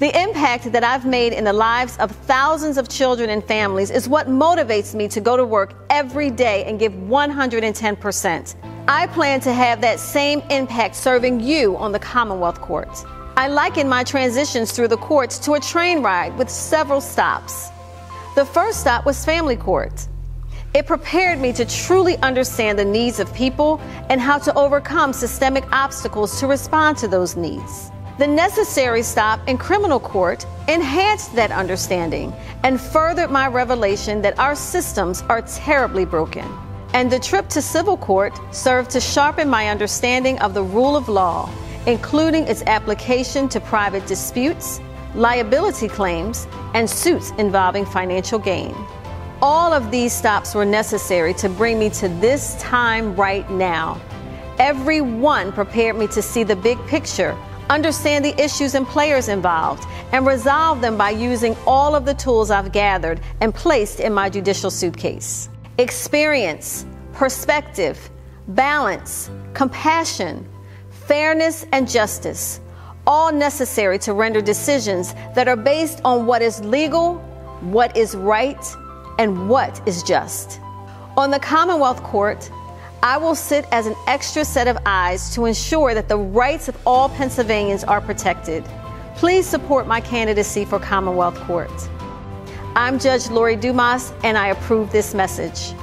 The impact that I've made in the lives of thousands of children and families is what motivates me to go to work every day and give 110%. I plan to have that same impact serving you on the Commonwealth Court. I liken my transitions through the courts to a train ride with several stops. The first stop was family court. It prepared me to truly understand the needs of people and how to overcome systemic obstacles to respond to those needs. The necessary stop in criminal court enhanced that understanding and furthered my revelation that our systems are terribly broken. And the trip to civil court served to sharpen my understanding of the rule of law, including its application to private disputes, liability claims, and suits involving financial gain. All of these stops were necessary to bring me to this time right now. Every one prepared me to see the big picture, understand the issues and players involved, and resolve them by using all of the tools I've gathered and placed in my judicial suitcase. Experience, perspective, balance, compassion, fairness, and justice, all necessary to render decisions that are based on what is legal, what is right, and what is just. On the Commonwealth Court, I will sit as an extra set of eyes to ensure that the rights of all Pennsylvanians are protected. Please support my candidacy for Commonwealth Court. I'm Judge Lori Dumas, and I approve this message.